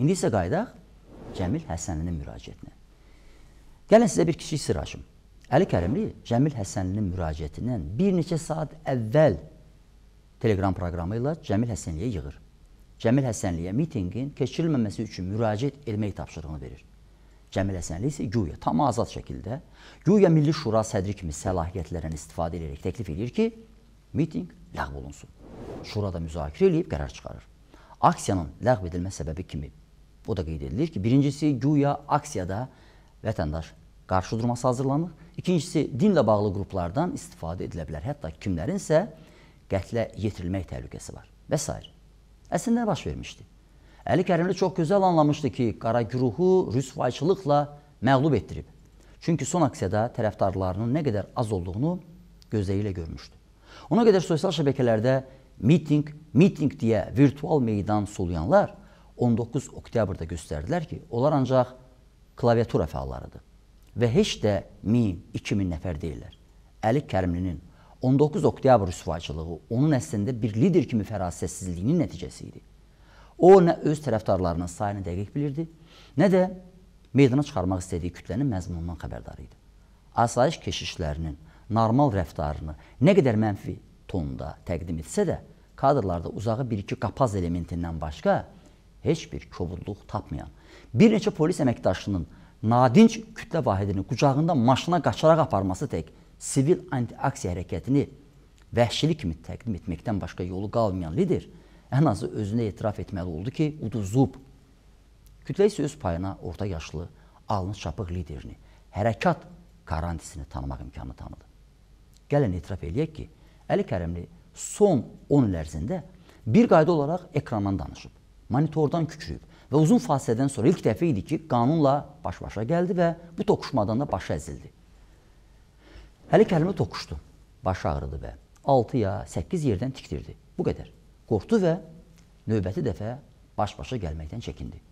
İndi isə qayıdaq Cəmil Həsənlinin müraciətinə. Gəlin sizə bir kiçik sir açım. Əli Kərimli Cəmil Həsənlinin müraciətindən bir neçə saat əvvəl Telegram proqramı ilə Cəmil Həsənliyə yığır. Cəmil Həsənliyə mitinqin keçirilməməsi üçün müraciət etmək tapşırığını verir. Cəmil Həsənli isə güya tam azad şəkildə, güya Milli Şura sədri kimi səlahiyyətlərdən istifadə edərək təklif edir ki, mitinq ləğv olunsun. Şurada müzakirə edib qərar çıxarır. Aksiyanın ləğv edilmə səbəbi kimi o da qeyd edilir ki, birincisi güya aksiyada vətəndaş qarşı durması hazırlanır. İkincisi dinlə bağlı qruplardan istifadə edilə bilər. Hətta kimlərin isə qətlə yetirilmək təhlükəsi var və s. Əslində baş vermişdi? Əli Kərimli çox gözəl anlamışdı ki, qara güruhu rüsvayçılıqla məğlub etdirib. Çünki son aksiyada tərəfdarlarının nə qədər az olduğunu gözləri ilə görmüşdü. Ona qədər sosial şəbəkələrdə miting, miting deyə virtual meydan soluyanlar 19 oktyabrda göstərdilər ki, onlar ancaq klaviatura fəallarıdır və heç də 1000, 2000 nəfər deyirlər. Əli Kərimlinin 19 oktyabr rüsvayçılığı onun əslində bir lider kimi fərasətsizliyinin nəticəsi idi. O nə öz tərəfdarlarının sayını dəqiq bilirdi, nə də meydana çıxarmaq istədiyi kütlənin məzmunundan xəbərdar idi. Asayiş keşişlərinin normal rəftarını nə qədər mənfi tonda təqdim etsə də, kadrlarda uzağı bir-iki qapaz elementindən başqa heç bir kobudluq tapmayan, bir neçə polis əməkdaşının nadinc kütlə vahidini qucağında maşına qaçaraq aparması tək sivil anti-aksiya hərəkətini vəhşilik kimi təqdim etməkdən başqa yolu qalmayan lider ən azı özünə etiraf etməli oldu ki, uduzub. Kütlə isə öz payına orta yaşlı, alnı çapıq liderini, hərəkat qarantisini tanımaq imkanı tanıdı. Gəlin etiraf eləyək ki, Əli Kərimli son 10 il ərzində bir qayda olaraq ekrandan danışıb, monitordan kükrüyüb və uzun fasilədən sonra ilk dəfə idi ki, qanunla baş-başa gəldi və bu toqquşmadan da başı əzildi. Əli Kərimli toqquşdu, başı ağrıdı və 6 ya 8 yerdən tikdirdi. Bu qədər. Qorxdu və növbəti dəfə baş-başa gəlməkdən çəkindi.